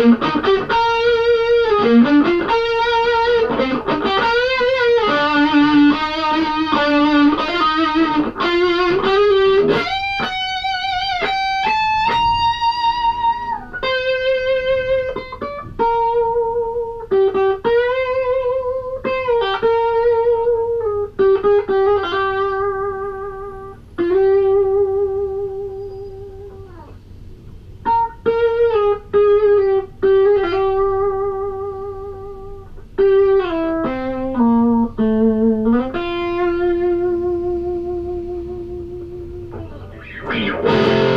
Mm-hmm. frio.